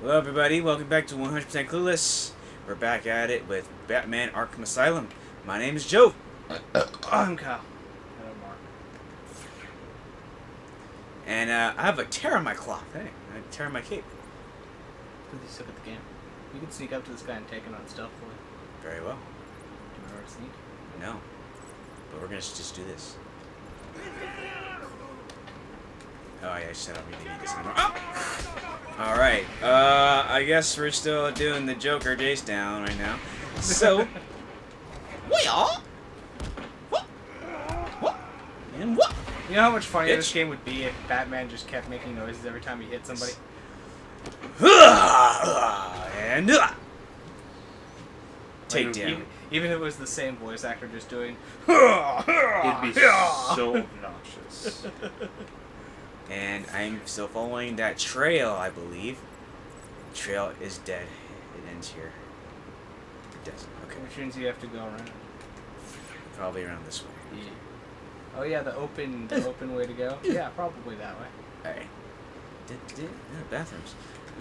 Hello, everybody. Welcome back to 100% Clueless. We're back at it with Batman Arkham Asylum. My name is Joe. I'm Kyle. Hello, Mark. And uh, I have a tear on my cloth. Hey, I tear on my cape. Please look at the game. You can sneak up to this guy and take him on stealthily. Very well. Do you know how to sneak? No. But we're going to just do this. Oh, yeah, I said I don't really need this anymore. Oh! Alright. Uh, I guess we're still doing the Joker chase down right now. So, well, what? What? And what? You know how much funnier this game would be if Batman just kept making noises every time he hit somebody? and uh, take Like, down. Even, even if it was the same voice actor just doing. It'd be so obnoxious. And I'm still following that trail, I believe. Trail is dead. It ends here. It doesn't. Okay. Which means you have to go around. Probably around this way. Yeah. Oh yeah, the open, the open way to go. Yeah, probably that way. Alright. Dun, dun, uh, bathrooms.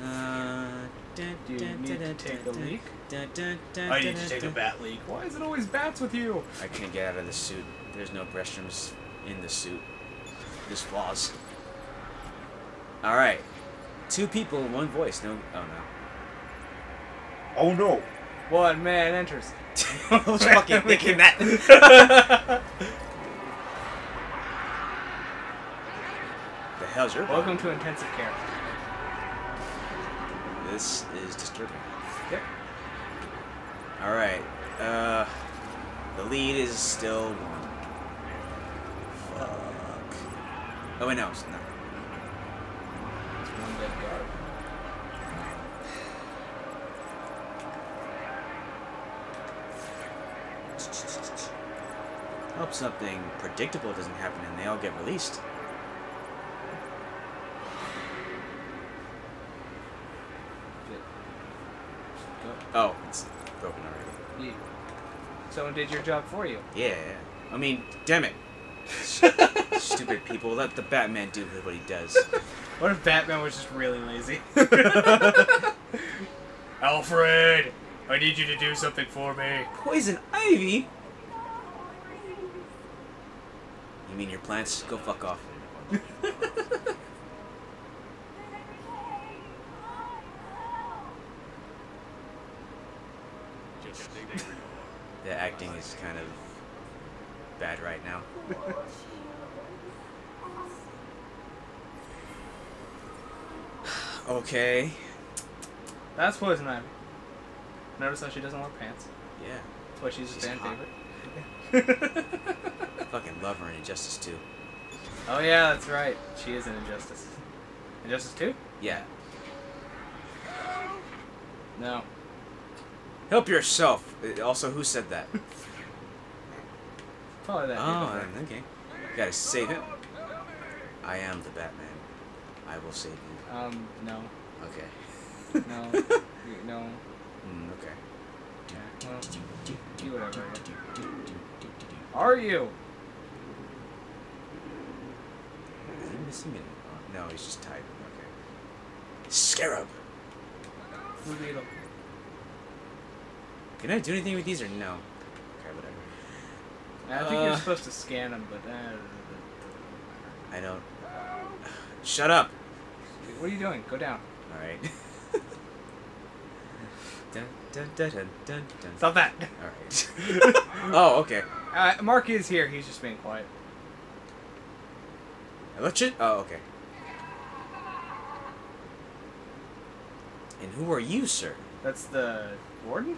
Uh, dun, Do you dun, need dun, to take dun, a leak? dun, dun, dun, I dun, need to dun, take a bat leak. Why is it always bats with you? I can't get out of the suit. There's no restrooms in the suit. There's flaws. Alright. Two people, in one voice. No. Oh no. Oh no! One man enters. I was fucking thinking that. the hell's your Welcome to intensive care. This is disturbing. Yep. Alright. Uh the lead is still one. Fuck. Oh wait no, it's not. It's one dead guard. Hope something predictable doesn't happen and they all get released. Oh, it's broken already. You. Someone did your job for you. Yeah. I mean, damn it. Stupid people. Let the Batman do what he does. What if Batman was just really lazy? Alfred, I need you to do something for me. Poison Ivy? You mean your plants? Go fuck off. the acting is kind of bad right now. okay. That's Poison Ivy. Notice how she doesn't wear pants. Yeah. That's why she's a fan hot. favorite. Fucking love her in Injustice 2. oh yeah, that's right. She is in Injustice. Injustice 2? Yeah. No. Help yourself. Uh, Also, who said that? Probably that. Oh, dude. okay. Gotta save him. I am the Batman. I will save you. Um, no. Okay. No. No. Mm, okay. Well, do whatever. Are you? Is he missing it? Oh, no, he's just tied. Okay. Scarab. Can I do anything with these or no? Okay, whatever. I think you're Uh, supposed to scan them, but uh, I don't. Shut up. what are you doing? Go down. All right. dun, dun, dun, dun, dun, dun. Stop that. All right. oh, okay. Uh, Mark is here. He's just being quiet. Electric? Oh, okay. And who are you, sir? That's the warden?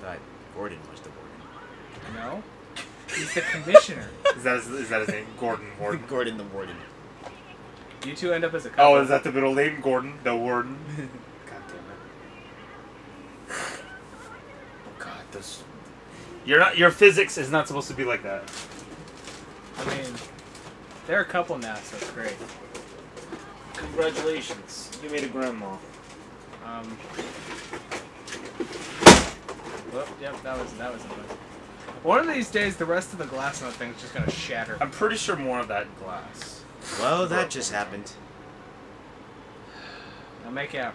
I thought Gordon was the warden. No. He's the commissioner. Is that his, is that his name? Gordon Warden. Gordon the warden. You two end up as a couple. Oh, is that the middle name? Gordon the Warden. God damn it. Oh God, this. You're not. Your physics is not supposed to be like that. I mean, they're a couple now, so it's great. Congratulations, you made a grandma. Um. Whoop, yep, that was that was a noise. One of these days, the rest of the glass on the thing's just gonna shatter. I'm pretty sure more of that glass. Well, that just happened. Now make out.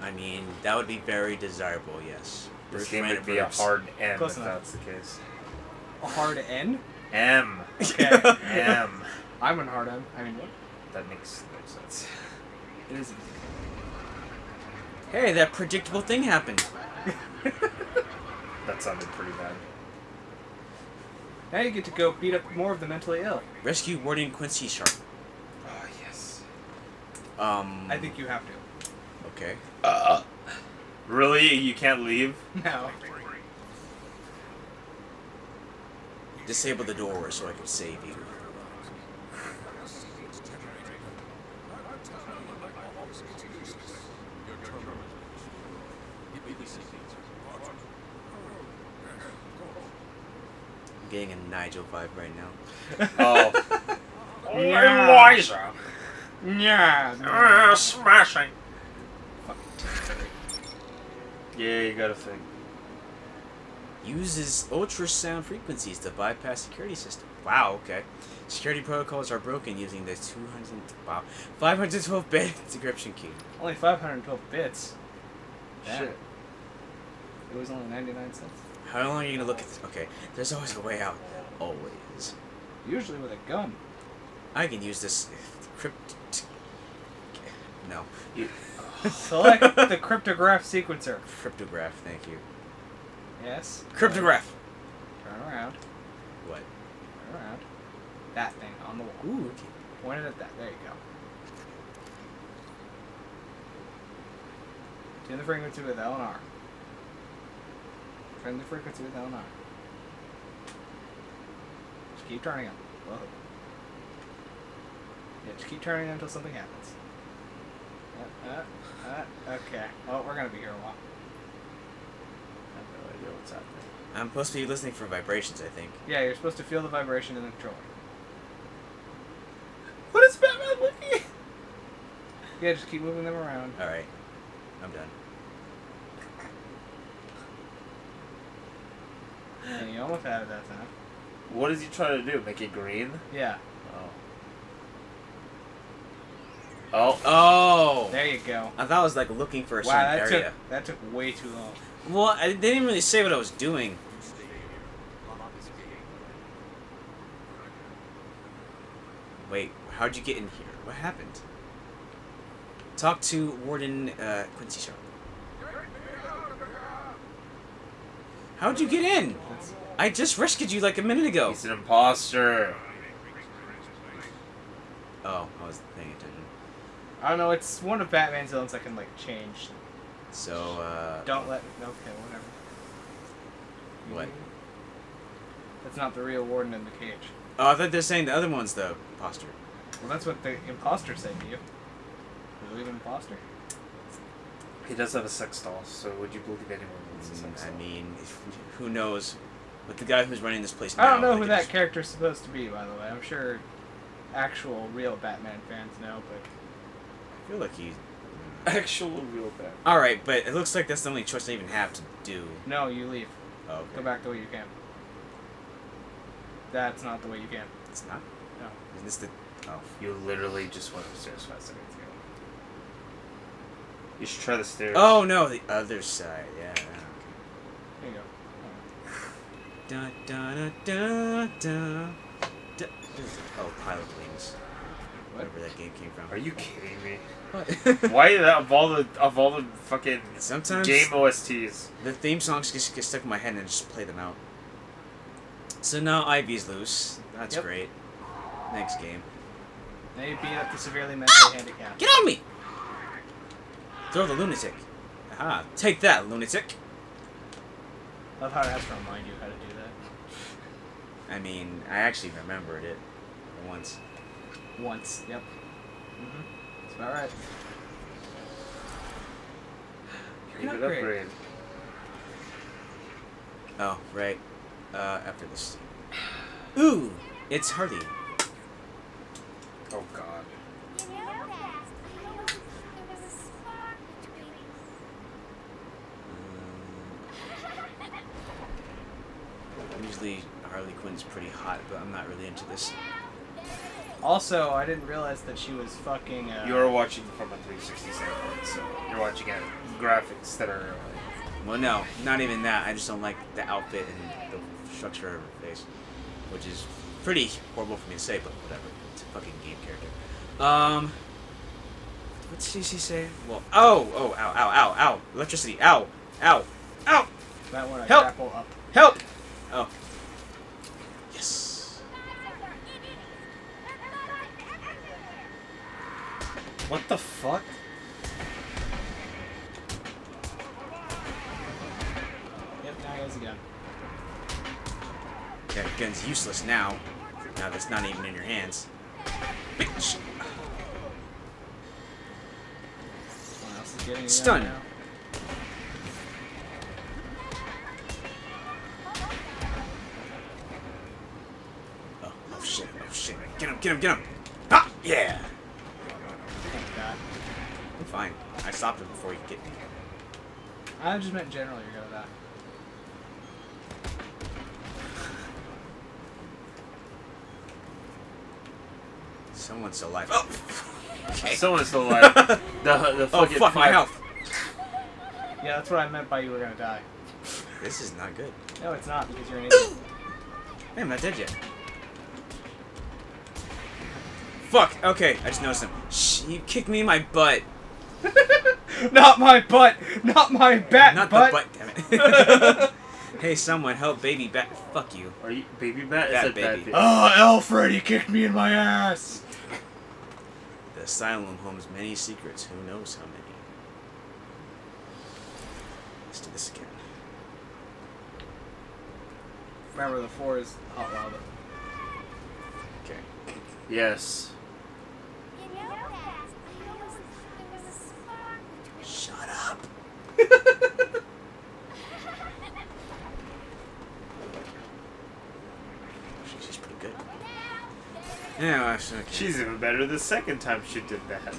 I mean, that would be very desirable, yes. This Bruce game would be a hard M Close if enough. that's the case. A hard N? M. Okay. M. I'm an hard M. I mean, what? That makes no sense. It is. Hey, that predictable thing happened. That sounded pretty bad. Now you get to go beat up more of the mentally ill. Rescue Warden Quincy Sharp. Oh yes. Um. I think you have to. Okay. Uh. Really? You can't leave? No. Disable the door so I can save you. I'm getting a Nigel vibe right now. Oh. Yeah. Eliza. Yeah. Ah, smashing. Yeah, you got a thing. Uses ultrasound frequencies to bypass security system. Wow, okay. Security protocols are broken using the 200 wow 512 bit decryption key. Only 512 bits. Damn. Shit. It was only 99 cents. How long are you gonna look at this? Okay, there's always a way out. Always. Usually with a gun. I can use this crypt. No. You, Select the cryptograph sequencer. Cryptograph, thank you. Yes. Cryptograph! Turn around. What? Turn around. That thing on the wall. Ooh, okay. Point it at that. There you go. Tune the frequency with L and R. Turn the frequency with L and R. Just keep turning them. Whoa. Yeah, just keep turning them until something happens. Uh, uh, uh, okay. Well, we're gonna be here a while. I have no idea what's happening. I'm supposed to be listening for vibrations, I think. Yeah, you're supposed to feel the vibration in the controller. What is Batman looking? Yeah, just keep moving them around. Alright. I'm done. And you almost had it that time. What is he trying to do? Make it green? Yeah. Oh. Oh. Oh! There you go. I thought I was like looking for a Wow, certain that area. took that took way too long. Well, I, they didn't really say what I was doing. Wait, how'd you get in here? What happened? Talk to Warden uh, Quincy Sharp. How'd you get in? I just rescued you like a minute ago. He's an imposter. Oh, I was paying attention. I don't know. It's one of Batman's villains that can like change. So, uh, Don't let. Okay, whatever. What? That's not the real warden in the cage. oh, I thought they're saying the other one's the imposter. Well, that's what the imposter said to you. You believe in imposter? He does have a sex doll, so would you believe anyone that's a Mm, sex I mean, who knows? But the guy who's running this place I don't know who that just- character's supposed to be, by the way. I'm sure actual real Batman fans know, but I feel like he. Actual real bad. All right, but it looks like that's the only choice I even have to do. no, you leave. Oh, okay. Go back the way you came. That's not the way you came. It's not. No. Isn't this the? Oh. You literally just went upstairs five seconds ago. You should try the stairs. Oh no, the other side. Yeah. okay. There you go. Da da da da da. da. Oh, Pilot Wings. Wherever that game came from. Are you kidding me? What? Why that of all the of all the fucking Sometimes game OSTs? the theme songs just get stuck in my head and I just play them out. So now Ivy's loose. That's Yep. great. Next game. You beat up the severely ah! mentally handicapped. Get on me! Throw the lunatic. Aha. Take that, lunatic. Love how it has to remind you how to do that. I mean, I actually remembered it once. Once. Yep. hmm That's about right. You Not could great. upgrade. Oh, right. Uh, after this. Ooh! It's Harley. Oh god. You know that. I always think there was a spark between Um, usually Harley Quinn's pretty hot, but I'm not really into this. Also, I didn't realize that she was fucking. Uh, You are watching from a 360 standpoint, so you're watching at graphics that are. Well, no, not even that. I just don't like the outfit and the structure of her face, which is pretty horrible for me to say, but whatever. It's a fucking game character. Um, what did CC say? Well, oh, oh, ow, ow, ow, ow, electricity, ow, ow, ow, That one I Help! grapple up. help! Oh, yes. What the fuck? Yep, now he has a gun. That gun's useless now. Now that's not even in your hands. Bitch. Someone else is getting a gun Stun. now. Oh, oh shit, oh shit. Get him, get him, get him. Ah, yeah. Thank God. I'm fine. I stopped him before he could get me. I just meant in general you're gonna die. Someone's still alive. Oh! Okay. Someone's still alive. the the oh, fucking fuck my health. Yeah, that's what I meant by you were gonna die. This is not good. No, it's not because you're an idiot. Hey, I'm not dead yet. Fuck, okay, I just noticed him. Shh, you kicked me in my butt. Not my butt! Not my bat not butt! the butt, damn it. hey, someone help baby bat. Fuck you. Are you baby bat? Bat It's a baby. baby. Oh, Alfred, he kicked me in my ass! The asylum holds many secrets. Who knows how many? Let's do this again. Remember, the four is hot lava. Okay. Yes. You know that. I always thought there was a spark between Shut up. She's just pretty good. Yeah, well, that's okay. She's even better the second time she did that.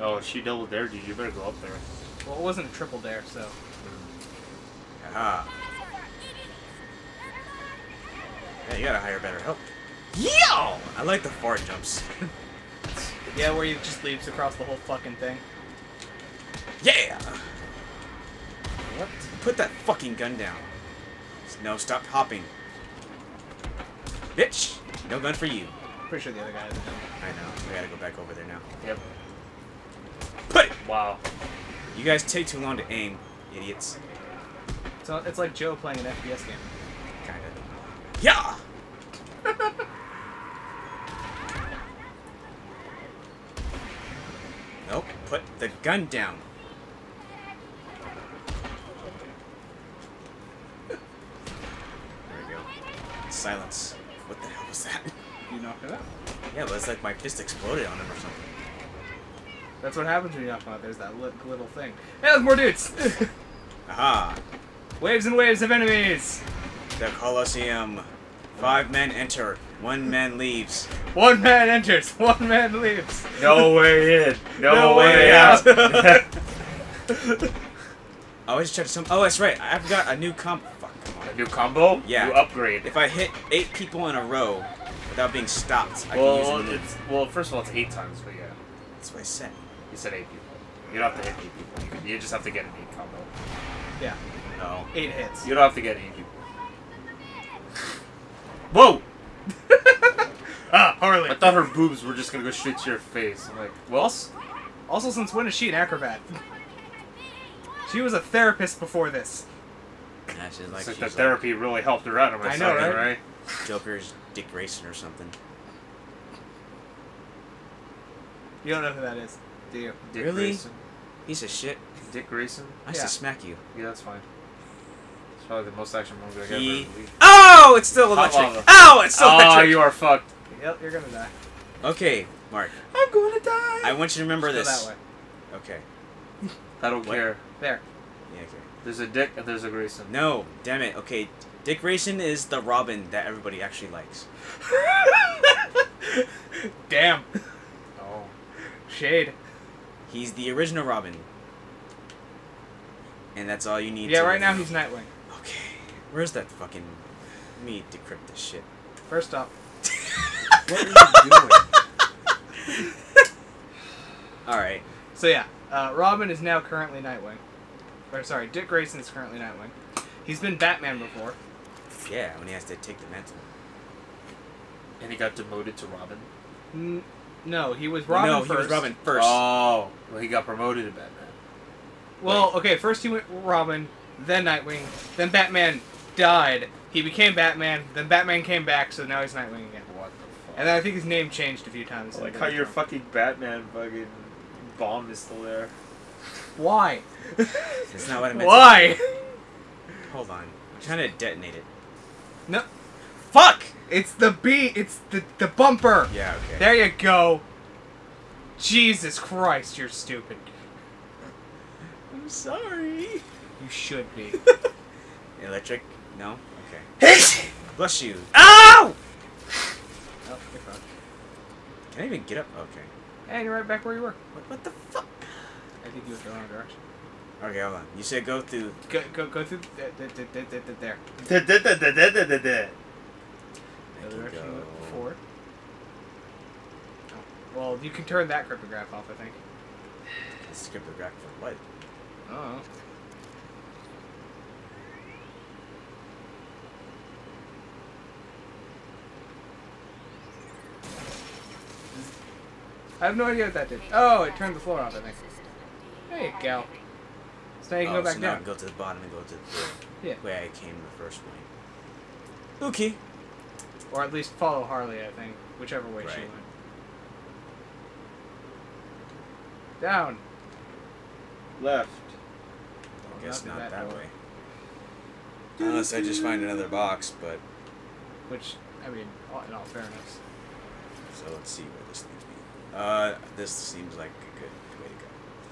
Oh, she double dared you. You better go up there. Well, it wasn't a triple dare, so. Ah. Yeah, you gotta hire better help. Yo! I like the fart jumps. Yeah, where he just leaps across the whole fucking thing. yeah! Put that fucking gun down. No, stop hopping. Bitch! No gun for you. Pretty sure the other guy has a gun. I know. We gotta go back over there now. Yep. Put it! Wow. You guys take too long to aim, idiots. So it's like Joe playing an FPS game. Kinda. Yeah! nope. Put the gun down. There we go. Silence. What the hell was that? You knocked it out. Yeah, but it's like my fist exploded on him or something. That's what happens when you knock him out. There's that li- little thing. Hey, there's more dudes! Aha! waves and waves of enemies! The Colosseum. Five men enter, one man leaves. One man enters, one man leaves. No way in. No, No way, way out. I always check some. Oh, that's right. I've got a new comp. Fuck, come on. A new combo? Yeah. You upgrade. If I hit eight people in a row without being stopped, I well, can use it. it's well. First of all, it's eight times, but yeah, That's what I said. you said eight people. You don't have to hit eight people. You, can, you just have to get an eight combo. Yeah, No. eight hits. You don't have to get eight people. Whoa! Ah, Harley. I thought her boobs were just gonna go straight to your face. I'm like, well, Also, also, since when is she an acrobat? She was a therapist before this. Nah, she's it's like, like, she's the like therapy really helped her out. Am I I know, saying, right? Joker's Dick Grayson or something. You don't know who that is, do you? Dick Really? Grayson. Piece of shit. Dick Grayson. I Yeah. should smack you. Yeah, that's fine. It's probably the most action movie I've He- ever released. Oh, it's still oh, electric. lava. Oh, it's still Oh, electric. you are fucked. Yep, you're gonna die. Okay, Mark. I'm going to die. I want you to remember Go this. that way. Okay. I don't What? care. There. Yeah, okay. There's a Dick and there's a Grayson. No, damn it. Okay, Dick Grayson is the Robin that everybody actually likes. Damn. Oh. Shade. He's the original Robin. And that's all you need Yeah, right now he's Nightwing. Okay. Where's that fucking... Let me decrypt this shit. First off, What are you doing? Alright. so yeah, uh, Robin is now currently Nightwing. Or sorry, Dick Grayson is currently Nightwing. He's been Batman before. Yeah, when he has to take the mantle. And he got demoted to Robin. N- no, he was Robin no, first. he was Robin first. Oh, well, he got promoted to Batman. Well, okay, first he went Robin, then Nightwing, then Batman died. He became Batman, then Batman came back, so now he's Nightwing again. What the fuck? And then I think his name changed a few times. I like how your fucking Batman fucking bomb is still there. Why? That's not what I meant. Why? Hold on. I'm trying to detonate it. No, Fuck! it's the B. It's the the bumper. Yeah, okay. There you go. Jesus Christ, you're stupid. I'm sorry. You should be. Electric? No? Okay. Bless you. Ow! Oh, you're fine. Can I even get up? Okay. And you're right back where you were. What, what the fuck? I think you went the wrong direction. Okay, hold on. You said go through. Go go go through th- th- th- th- th- th- there. I The direction you went before. Well, you can turn that cryptograph off, I think. The back for what? Oh. I have no idea what that did. Oh, it turned the floor off, I think. There you go. So now you can oh, go back so now I down. can go to the bottom and go to the Yeah. way I came the first way. Okay. Or at least follow Harley, I think. Whichever way she went. Down. Left. I guess Not not that that door. way. Unless I just find another box, but Which, I mean, all- in all fairness. so let's see where this leads me. Uh, this seems like a good way to go.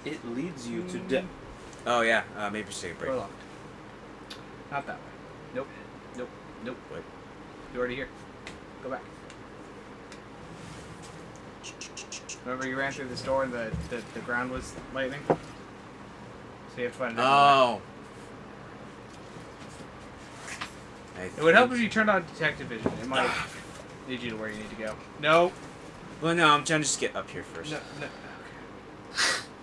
It leads you to death. Oh yeah, uh, maybe we should take a break. Door locked. Not that way. Nope. Nope. Nope. What? You're already here. Go back. Remember you ran through this door and the, the, the ground was lightning? So you have to find a different. Oh. I It would help if you turned on detective vision. It might lead you to where you need to go. No. Well, no, I'm trying to just get up here first. No. no.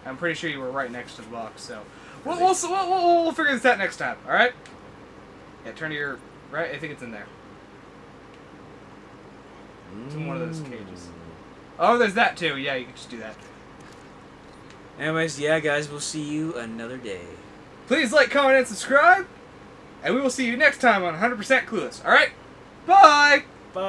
I'm pretty sure you were right next to the box, so. We'll, we'll, we'll, we'll, we'll figure this out next time, alright? Yeah, turn to your right. I think it's in there. It's in one of those cages. Mm. Oh, there's that too. Yeah, you can just do that. Anyways, yeah, guys, we'll see you another day. Please like, comment, and subscribe. And we will see you next time on 100% Clueless. Alright? Bye! Bye.